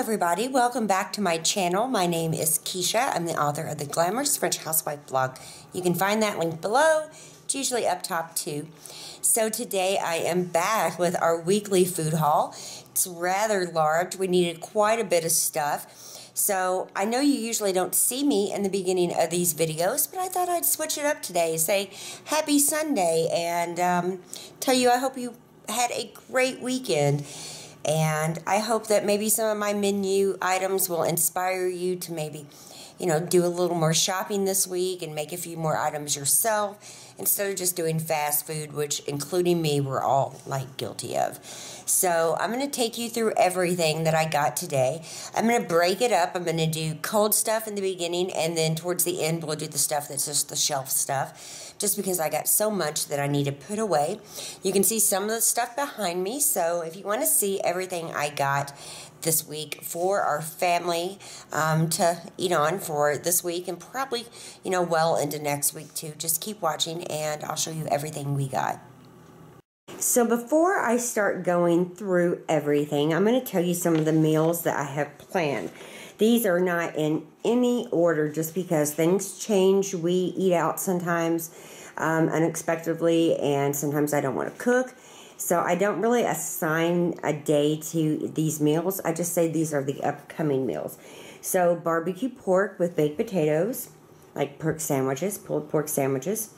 everybody. Welcome back to my channel. My name is Kisha. I'm the author of the Glamorous French Housewife blog. You can find that link below. It's usually up top too. So today I am back with our weekly food haul. It's rather large. We needed quite a bit of stuff. So I know you usually don't see me in the beginning of these videos, but I thought I'd switch it up today. Say happy Sunday and um, tell you I hope you had a great weekend. And I hope that maybe some of my menu items will inspire you to maybe, you know, do a little more shopping this week and make a few more items yourself instead of just doing fast food, which, including me, we're all like guilty of. So I'm going to take you through everything that I got today. I'm going to break it up. I'm going to do cold stuff in the beginning, and then towards the end, we'll do the stuff that's just the shelf stuff, just because I got so much that I need to put away. You can see some of the stuff behind me, so if you want to see everything I got this week for our family um, to eat on for this week and probably, you know, well into next week too. Just keep watching and I'll show you everything we got. So before I start going through everything, I'm going to tell you some of the meals that I have planned. These are not in any order just because things change. We eat out sometimes um, unexpectedly and sometimes I don't want to cook. So I don't really assign a day to these meals. I just say these are the upcoming meals. So barbecue pork with baked potatoes, like pork sandwiches, pulled pork sandwiches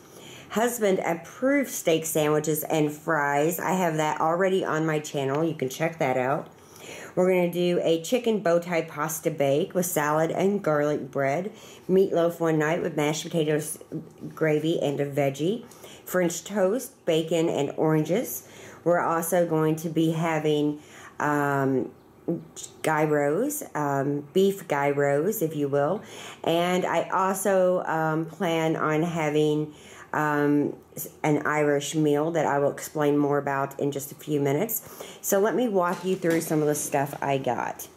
husband approved steak sandwiches and fries. I have that already on my channel. You can check that out. We're going to do a chicken bow tie pasta bake with salad and garlic bread. Meatloaf one night with mashed potatoes, gravy, and a veggie. French toast, bacon, and oranges. We're also going to be having um, gyros, um, beef gyros, if you will. And I also um, plan on having um, an Irish meal that I will explain more about in just a few minutes. So let me walk you through some of the stuff I got.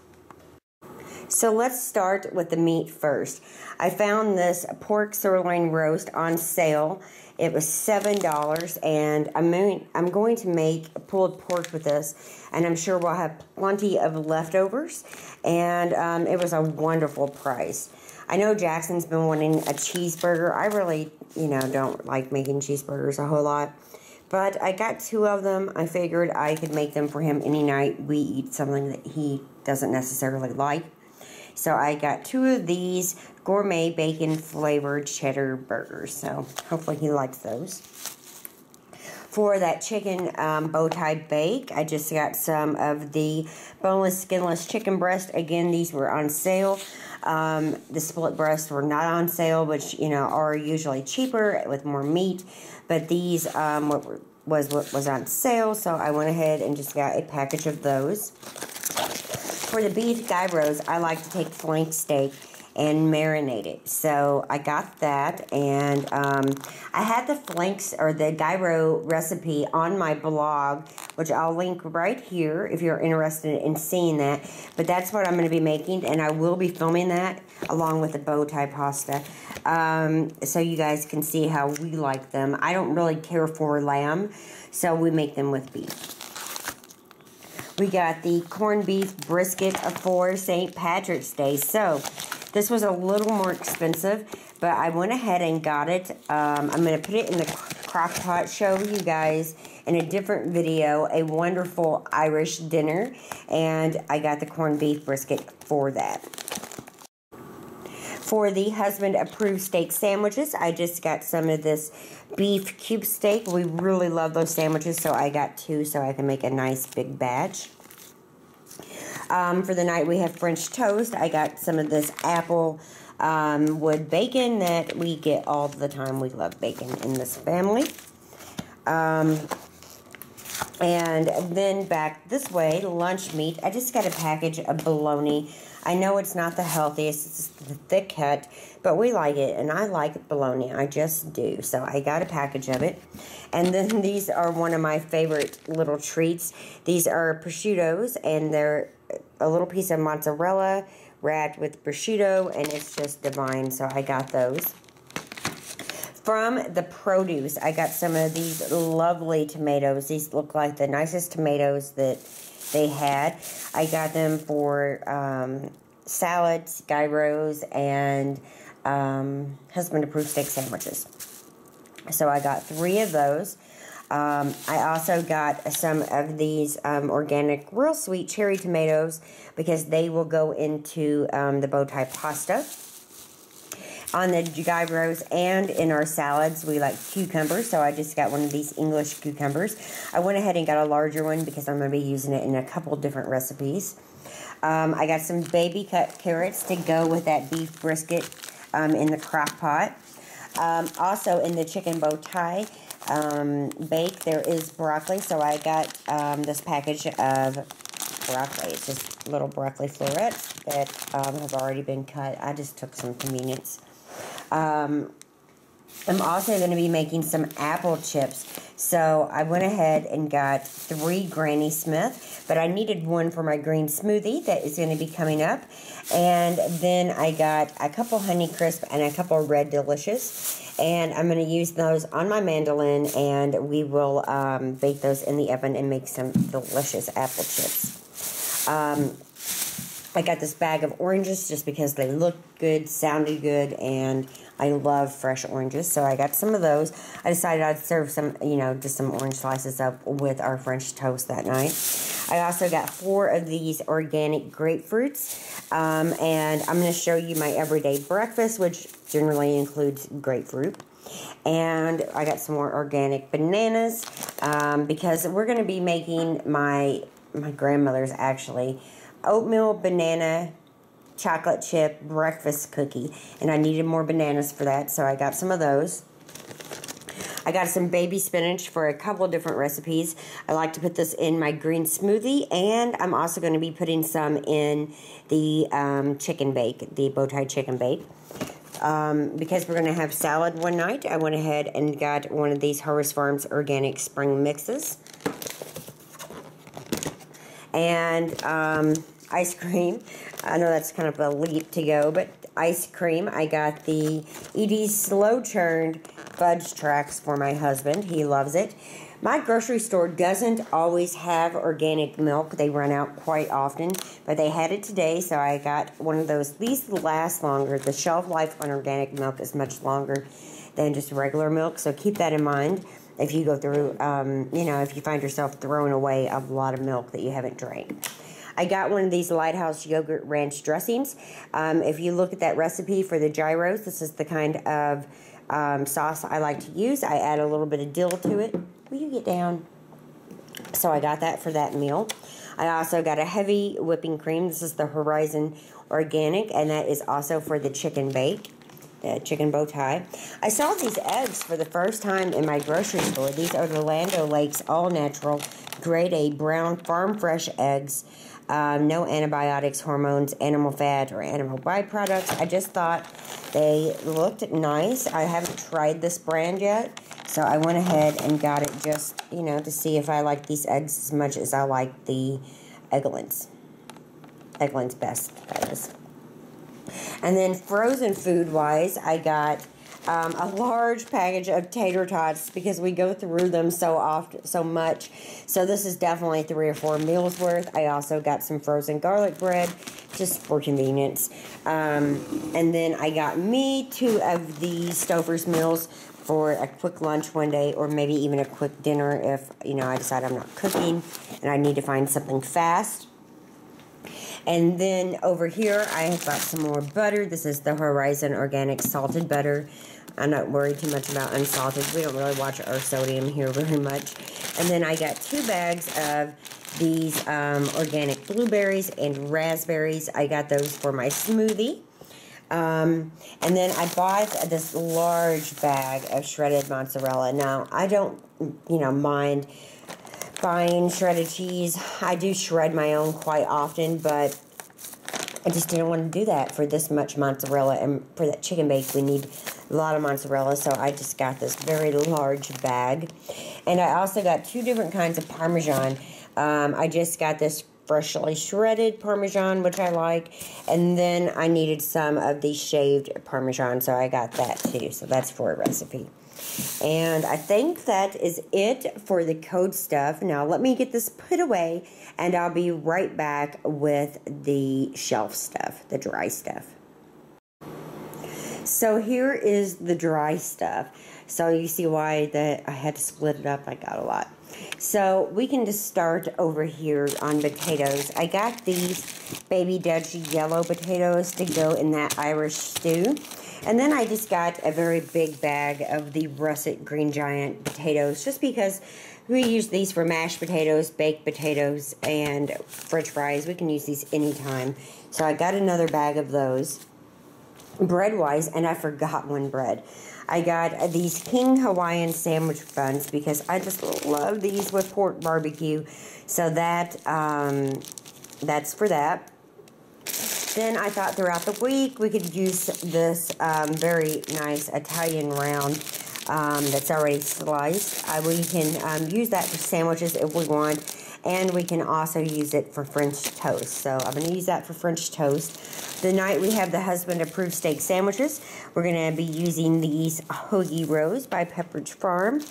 So let's start with the meat first. I found this pork sirloin roast on sale. It was $7 and I'm, I'm going to make pulled pork with this and I'm sure we'll have plenty of leftovers and um, it was a wonderful price. I know Jackson's been wanting a cheeseburger. I really, you know, don't like making cheeseburgers a whole lot. But I got two of them. I figured I could make them for him any night we eat something that he doesn't necessarily like. So I got two of these gourmet bacon flavored cheddar burgers. So hopefully he likes those. For that chicken um, bow tie bake, I just got some of the boneless, skinless chicken breast. Again, these were on sale. Um, the split breasts were not on sale, which, you know, are usually cheaper with more meat. But these um, was what was on sale, so I went ahead and just got a package of those. For the beef gyros, I like to take flank steak and marinate it. So I got that, and um, I had the flanks or the gyro recipe on my blog, which I'll link right here if you're interested in seeing that. But that's what I'm going to be making, and I will be filming that along with the bow tie pasta, um, so you guys can see how we like them. I don't really care for lamb, so we make them with beef. We got the corned beef brisket for St. Patrick's Day. So, this was a little more expensive, but I went ahead and got it. Um, I'm going to put it in the crock pot, show you guys in a different video a wonderful Irish dinner, and I got the corned beef brisket for that. For the husband approved steak sandwiches, I just got some of this beef cube steak. We really love those sandwiches, so I got two so I can make a nice big batch. Um, for the night, we have French toast. I got some of this apple um, wood bacon that we get all the time. We love bacon in this family. Um, and then back this way, lunch meat. I just got a package of bologna. I know it's not the healthiest, it's the thick cut, but we like it, and I like bologna. I just do. So I got a package of it. And then these are one of my favorite little treats. These are prosciuttos, and they're a little piece of mozzarella wrapped with prosciutto, and it's just divine, so I got those. From the produce, I got some of these lovely tomatoes. These look like the nicest tomatoes that they had. I got them for um, salads, gyros, and um, husband-approved steak sandwiches. So I got three of those. Um, I also got some of these um, organic, real sweet cherry tomatoes because they will go into um, the bow tie pasta. On the gyros and in our salads, we like cucumbers, so I just got one of these English cucumbers. I went ahead and got a larger one because I'm going to be using it in a couple different recipes. Um, I got some baby cut carrots to go with that beef brisket um, in the crock pot. Um, also in the chicken bow tie um, bake, there is broccoli. So I got um, this package of broccoli. It's just little broccoli florets that um, have already been cut. I just took some convenience. Um, I'm also going to be making some apple chips. So I went ahead and got three Granny Smith, but I needed one for my green smoothie that is going to be coming up. And then I got a couple Honey Crisp and a couple Red Delicious. And I'm going to use those on my mandolin, and we will um, bake those in the oven and make some delicious apple chips. Um, I got this bag of oranges just because they look good, sounded good, and I love fresh oranges. So I got some of those. I decided I'd serve some, you know, just some orange slices up with our French toast that night. I also got four of these organic grapefruits. Um, and I'm going to show you my everyday breakfast, which generally includes grapefruit. And I got some more organic bananas um, because we're going to be making my my grandmother's actually oatmeal banana chocolate chip breakfast cookie. And I needed more bananas for that, so I got some of those. I got some baby spinach for a couple different recipes. I like to put this in my green smoothie, and I'm also going to be putting some in the um, chicken bake, the bow tie chicken bake. Um, because we're going to have salad one night, I went ahead and got one of these Harvest Farms organic spring mixes. And um, ice cream. I know that's kind of a leap to go, but ice cream. I got the Edy's slow churned fudge tracks for my husband. He loves it. My grocery store doesn't always have organic milk. They run out quite often, but they had it today, so I got one of those. These last longer. The shelf life on organic milk is much longer than just regular milk, so keep that in mind if you go through, um, you know, if you find yourself throwing away a lot of milk that you haven't drank. I got one of these Litehouse Yogurt Ranch dressings. Um, if you look at that recipe for the gyros, this is the kind of um, sauce I like to use. I add a little bit of dill to it. Will you get down? So I got that for that meal. I also got a heavy whipping cream. This is the Horizon Organic, and that is also for the chicken bake, the chicken bow tie. I saw these eggs for the first time in my grocery store. These are the Land Lakes All Natural Grade A Brown Farm Fresh Eggs um, no antibiotics, hormones, animal fat, or animal byproducts. I just thought they looked nice. I haven't tried this brand yet, so I went ahead and got it just, you know, to see if I like these eggs as much as I like the Eggland's. Eggland's best, that is. And then frozen food wise, I got um, a large package of tater tots because we go through them so often, so much. So this is definitely three or four meals worth. I also got some frozen garlic bread just for convenience. Um, and then I got me two of the Stouffer's meals for a quick lunch one day or maybe even a quick dinner if, you know, I decide I'm not cooking and I need to find something fast. And then over here, I have got some more butter. This is the Horizon Organic Salted Butter. I'm not worried too much about unsalted. We don't really watch our sodium here very much. And then I got two bags of these um, organic blueberries and raspberries. I got those for my smoothie. Um, and then I bought this large bag of shredded mozzarella. Now, I don't, you know, mind buying shredded cheese. I do shred my own quite often, but I just didn't want to do that for this much mozzarella. And for that chicken bake, we need a lot of mozzarella, so I just got this very large bag. And I also got two different kinds of Parmesan. Um, I just got this freshly shredded Parmesan, which I like. And then I needed some of the shaved Parmesan, so I got that too. So that's for a recipe. And I think that is it for the code stuff. Now let me get this put away and I'll be right back with the shelf stuff, the dry stuff. So here is the dry stuff. So you see why that I had to split it up. I got a lot. So we can just start over here on potatoes. I got these baby Dutch yellow potatoes to go in that Irish stew. And then I just got a very big bag of the russet green giant potatoes just because we use these for mashed potatoes, baked potatoes, and french fries. We can use these anytime. So I got another bag of those. Bread-wise, and I forgot one bread. I got these King Hawaiian sandwich buns because I just love these with pork barbecue. So that um, that's for that. Then I thought throughout the week we could use this um, very nice Italian round um, that's already sliced. Uh, we can um, use that for sandwiches if we want and we can also use it for French toast. So I'm going to use that for French toast. The night we have the husband approved steak sandwiches, we're going to be using these Hoagie Rolls by Pepperidge Farm.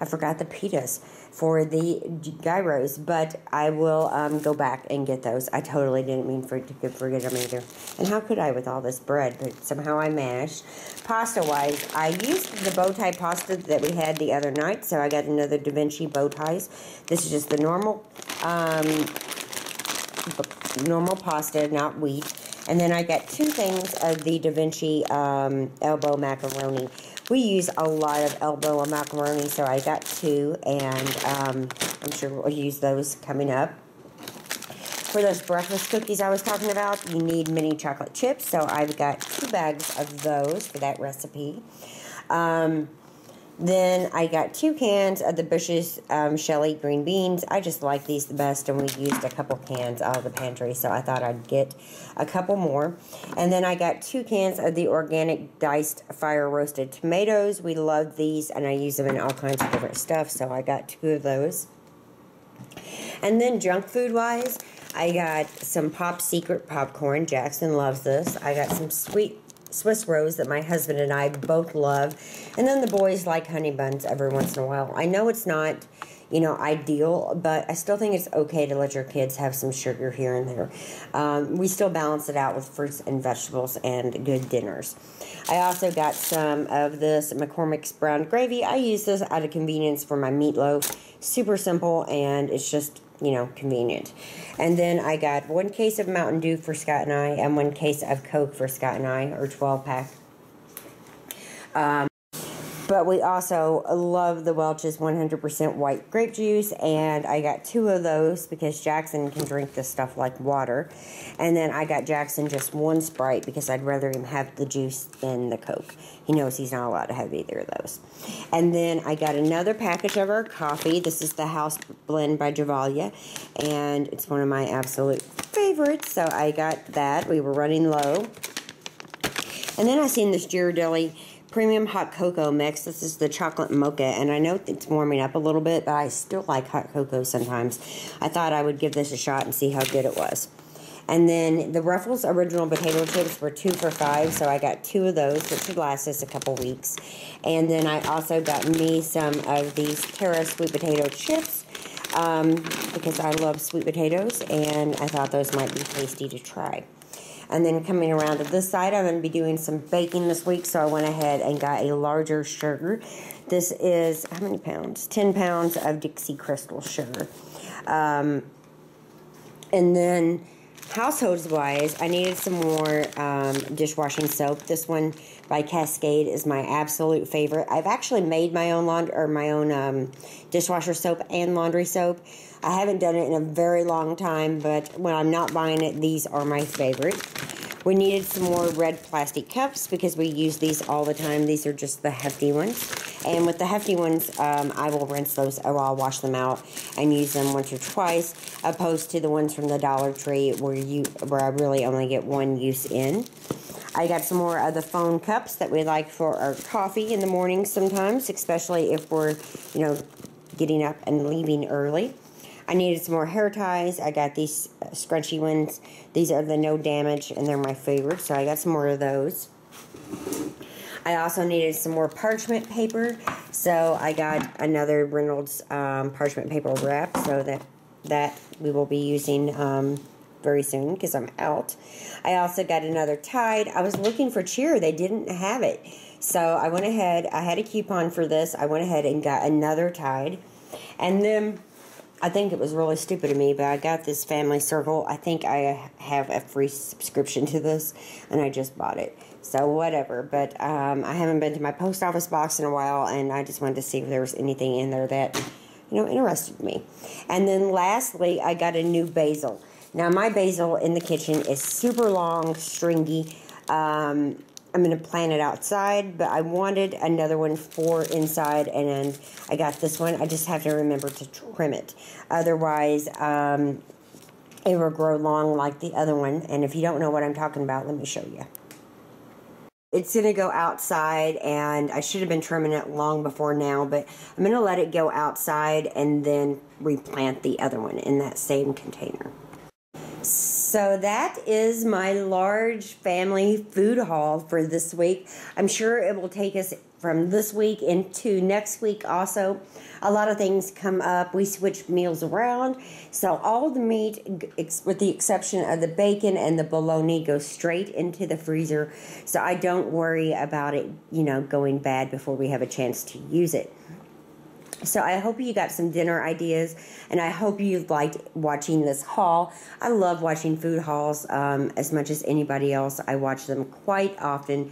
I forgot the pitas for the gyros, but I will um, go back and get those. I totally didn't mean for to forget them either. And how could I with all this bread? But somehow I managed. Pasta-wise, I used the bow tie pasta that we had the other night, so I got another Da Vinci bow ties. This is just the normal, um, normal pasta, not wheat. And then I got two things of the Da Vinci um, elbow macaroni we use a lot of elbow macaroni, so I got two, and um, I'm sure we'll use those coming up. For those breakfast cookies I was talking about, you need mini chocolate chips, so I've got two bags of those for that recipe. Um, then I got two cans of the Bush's um, Shelly green beans. I just like these the best, and we used a couple cans out of the pantry, so I thought I'd get a couple more. And then I got two cans of the organic diced fire roasted tomatoes. We love these, and I use them in all kinds of different stuff, so I got two of those. And then junk food wise, I got some Pop Secret popcorn. Jackson loves this. I got some sweet Swiss Rolls that my husband and I both love. And then the boys like honey buns every once in a while. I know it's not, you know, ideal, but I still think it's okay to let your kids have some sugar here and there. Um, we still balance it out with fruits and vegetables and good dinners. I also got some of this McCormick's brown gravy. I use this out of convenience for my meatloaf. Super simple and it's just you know, convenient. And then I got one case of Mountain Dew for Scott and I, and one case of Coke for Scott and I, or 12 pack. Um, but we also love the Welch's 100% white grape juice, and I got two of those because Jackson can drink this stuff like water. And then I got Jackson just one Sprite because I'd rather him have the juice than the Coke. He knows he's not allowed to have either of those. And then I got another package of our coffee. This is the House Blend by Gevalia, and it's one of my absolute favorites. So I got that. We were running low. And then I seen this Ghirardelli premium hot cocoa mix. This is the chocolate mocha, and I know it's warming up a little bit, but I still like hot cocoa sometimes. I thought I would give this a shot and see how good it was. And then the Ruffles original potato chips were two for five, so I got two of those, which should last us a couple weeks. And then I also got me some of these Terra sweet potato chips um, because I love sweet potatoes, and I thought those might be tasty to try. And then coming around to this side, I'm going to be doing some baking this week, so I went ahead and got a larger sugar. This is, how many pounds? 10 pounds of Dixie Crystal sugar. Um, and then households wise, I needed some more um, dishwashing soap. This one by Cascade is my absolute favorite. I've actually made my own laundry or my own um, dishwasher soap and laundry soap. I haven't done it in a very long time, but when I'm not buying it, these are my favorite. We needed some more red plastic cups because we use these all the time. These are just the hefty ones. And with the hefty ones, um, I will rinse those or I'll wash them out and use them once or twice, opposed to the ones from the Dollar Tree where you where I really only get one use in. I got some more of the phone cups that we like for our coffee in the morning sometimes, especially if we're, you know, getting up and leaving early. I needed some more hair ties. I got these uh, scrunchy ones. These are the no damage, and they're my favorite, so I got some more of those. I also needed some more parchment paper, so I got another Reynolds um, parchment paper wrap, so that that we will be using um, very soon because I'm out. I also got another Tide. I was looking for cheer; they didn't have it, so I went ahead. I had a coupon for this. I went ahead and got another Tide, and then. I think it was really stupid of me, but I got this Family Circle. I think I have a free subscription to this, and I just bought it. So whatever. But um, I haven't been to my post office box in a while, and I just wanted to see if there was anything in there that you know interested me. And then lastly, I got a new basil. Now my basil in the kitchen is super long, stringy. Um, I'm going to plant it outside, but I wanted another one for inside, and I got this one. I just have to remember to trim it. Otherwise, um, it will grow long like the other one. And if you don't know what I'm talking about, let me show you. It's going to go outside, and I should have been trimming it long before now, but I'm going to let it go outside and then replant the other one in that same container. So that is my large family food haul for this week. I'm sure it will take us from this week into next week also. A lot of things come up. We switch meals around. So all the meat, with the exception of the bacon and the bologna, goes straight into the freezer. So I don't worry about it, you know, going bad before we have a chance to use it. So I hope you got some dinner ideas, and I hope you've liked watching this haul. I love watching food hauls um, as much as anybody else. I watch them quite often,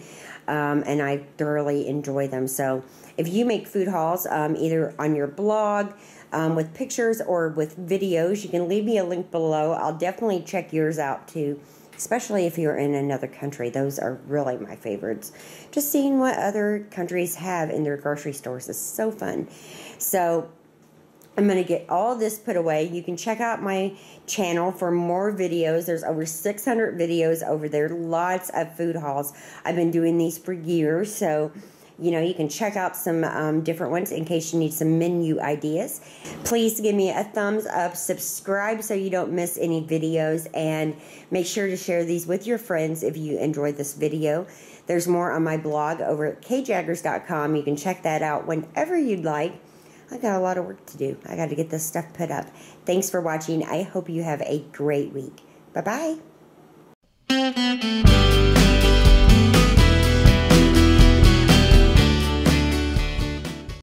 um, and I thoroughly enjoy them. So if you make food hauls, um, either on your blog, um, with pictures or with videos, you can leave me a link below. I'll definitely check yours out too especially if you're in another country. Those are really my favorites. Just seeing what other countries have in their grocery stores is so fun. So I'm going to get all this put away. You can check out my channel for more videos. There's over 600 videos over there. Lots of food hauls. I've been doing these for years, so you know you can check out some um, different ones in case you need some menu ideas. Please give me a thumbs up, subscribe so you don't miss any videos, and make sure to share these with your friends if you enjoyed this video. There's more on my blog over at kjaggers.com. You can check that out whenever you'd like. I got a lot of work to do. I got to get this stuff put up. Thanks for watching. I hope you have a great week. Bye bye.